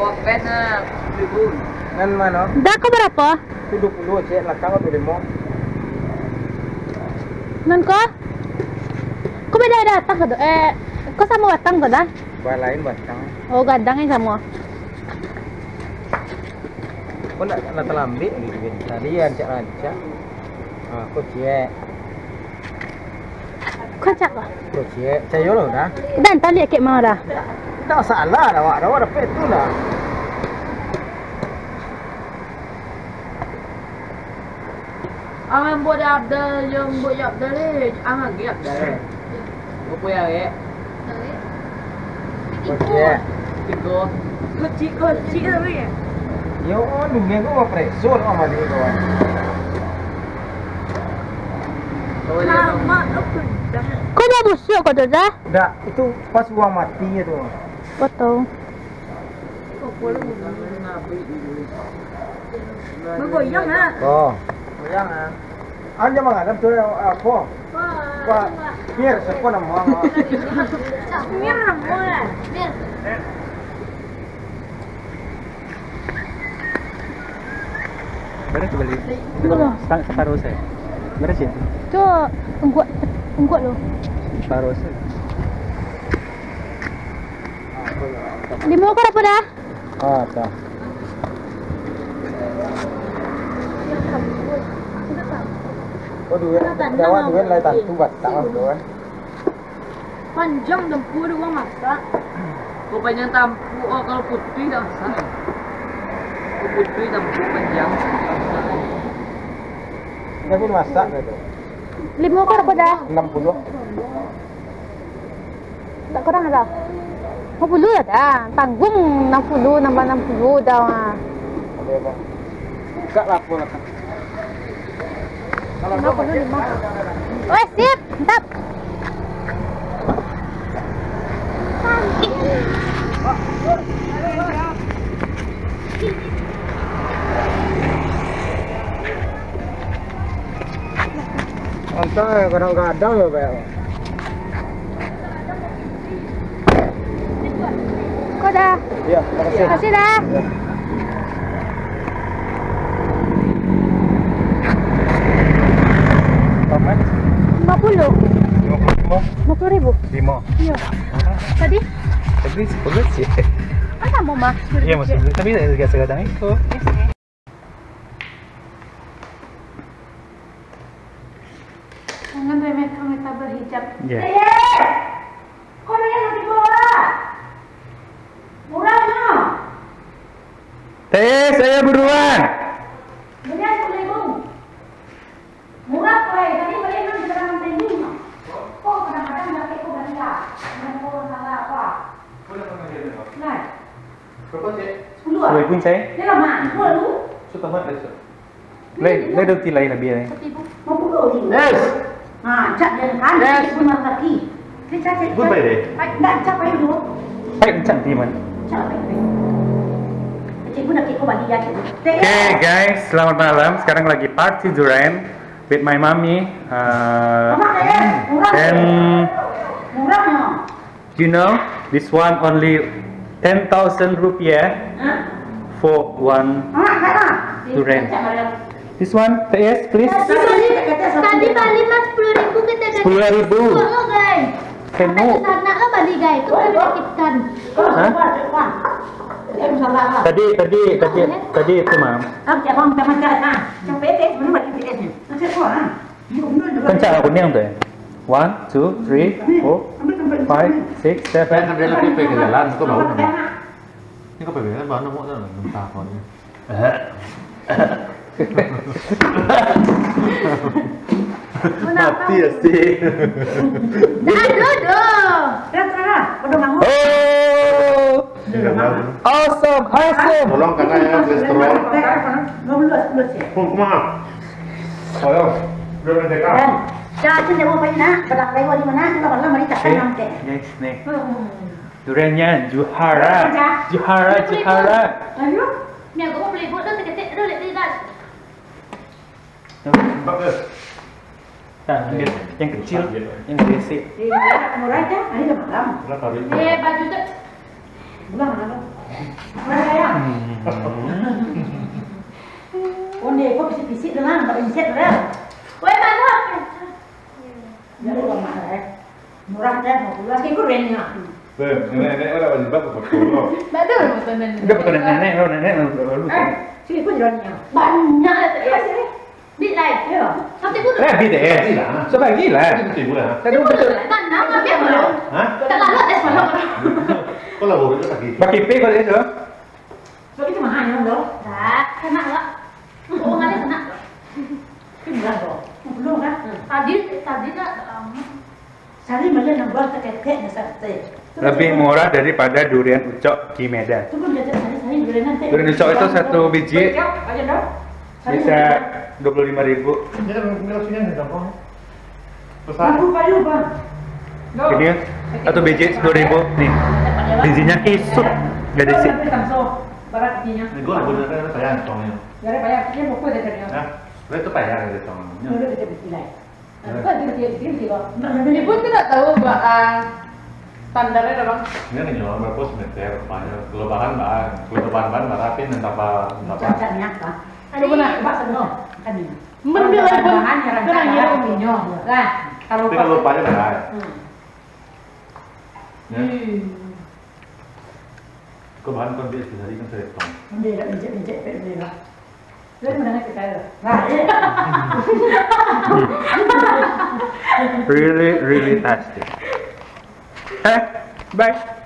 bawa pen ah, ribu. Ngan mana? Dah kau berapa? Itu 20 cek lakang atau lima. Non kau? Kau beda datang ke tu? Eh, kau sama datang ke dah? Bah lain batang. Oh, gadang yang sama. Kau nak nak terlambat gitu kan. Tadi rancak rancak. Ah, kau cek. Kau cak kau? Kau cek. Cayo lo dah. Dan tali kek mau dah. Tak salah dah awak. Awak dapat tu lah. Ang buat Abdul yung buat Abdul ni, ang lagi Abdul. Ya ye. Cek. Tiga. Kecil kecil tapi ya. Yo, dunia kau apa preso kau. Oh ya. Lama aku dah. Kau dah busuk kau tu dah? Dah, itu pas buang matinya tu. Betul. Kau boleh ngabi dulu. Bergoyang ah. Oh. Goyang ah. Anja mengadap tu apa? Pak, biar sekolah nama. Mir ramai. Beres beli. Belum. Setang separuh saya. Beres ya? Tu engkuat engkuat lo. Separuh saya. Lima kau dapat dah? Ah, tak. Oh, duit. Jawab duit lain tantu batang lah tu kan. Panjang dempu dua masak. Kau panjang tampu, oh kalau putih dah sah. Putih tampu panjang. Dia pun masak gitu. Lima kau dapat dah? 60. Tak kurang dah. 60 dah. Tanggung 60, nambah 60 dah. ah. Ada apa? Enggak lapo lah. Kalau kau pakai Oh, sip. Mantap. Antara kadang-kadang ya, Pak. Dah. Ya, terima kasih. Terima kasih dah. Ya. Berapa? 50. 55. 50 ribu. 5. Ya. Tadi? Tapi sepuluh sih. Apa mau mah? Iya masih. Tapi agak segadang itu. Jangan remehkan kita berhijab. Ya. Kau nak nanti bola. Murahnya. Teh, saya buruan. Belian sepuluh ribu. Murah kau tadi belian kan sekarang tinggi. Kok kadang-kadang nggak kayak kau belanja. Dengan kau salah apa? Nah, Berapa sih? sepuluh. Boleh pun saya. Dia lama, sepuluh lu. Sudah banget besok. Lei, lei dah tilai lah biar. Mau puluh sih. Yes. Ah, cak dan kan, Yes. yes. benar lagi. Dia cak cak. Goodbye deh. Baik, enggak cak baik dulu. Baik, cantik man. Cak baik balik ya. Oke guys, selamat malam. Sekarang lagi party durian with my mommy. Uh, kaya, murah. and you know, this one only 10,000 rupiah for one. Durian. This one, TS please. Tadi balik mas 10 ribu kita dah. 10 ribu. Balik guys. Itu udah dititipkan. Hah? Tadi, tadi, tadi, tadi itu mam. Ah, cak bang, cak macam ah. Cak PT, belum balik PT ni. Nanti kau ah. Kencang aku ni yang tu. One, two, three, four, five, six, seven. Kan dia lebih jalan, nama. Ini kan kau ni. Mati ya sih. Dah duduk. Dah, dah, Udah bangun. Oh, awesome, awesome. Tolong karena ya kolesterol. Ya. Pun kumaha. Ayo, dia merdeka. Dan, cak cak mau apa nak? Berak lewat di mana? Kita mari tak kan nanti. nih. Duriannya Juhara, Juhara, Juhara. Ayo. Ni aku mau beli lihat. Bagus. Nah, lihat yang kecil, yang basic. Eh, murah aja. Ini dah malam. Berapa? Eh baju tu. Bulan? Ya. Có bị xịt nữa mà mình xịt nữa. Woi, mana? Ya lu lama ya. Murah deh mau pulang kayak keren ya. Tuh, nenek-nenek udah wajib banget ke foto. Nggak ada loh pesanan. Udah bukan nenek, lo nenek lo lu. Eh, sini pun jalannya. Banyak ya tadi. Ya sini. Di lain. Ya. Nanti pun. Eh. Sebab gila. Sih bulan. Tadi Pun betul. dia belum. Hah? Kita lalu tes malam. Kok baru itu lagi? Pakai P kalau itu. Begitu mahal dong. Nah, kena lah. Hubungannya kena. Ini murah dong. Belum kan? Tadi tadi nak. Sari malah nambah tekek na sate. Lebih murah daripada durian ucok di Medan. Kan. Durian ucok itu satu biji Aja dong. bisa 25 ribu. Ini kan mil sini nih gampang. Aku kayu bang. Ini satu biji 10 ribu. Nih, bijinya kisut. Gak ada isi. Barat ini. Ini gue udah ada sayang soalnya. Jadi banyak dia mau kue dari Ya, gue itu payah dari soalnya. Udah kita bikin Kan dia dia dia dia. Ibu tidak tahu bang standarnya ada bang. Ini nih jual berapa meter, banyak gelobakan bahan, gelobakan bahan baratin dan tapa tapa. Cacatnya apa? Ada benar. Pak Seno. Kan ini. Mending lagi pun. Kurang rancangan ya. minyo. Kan kalau Tapi kalau lupa aja bahan. Hmm. Bahan kan dia dari kan saya tong. Dia dah injek injek dia lah. Dia mana kita tahu. Nah. Really, really tasty. Eh, bye.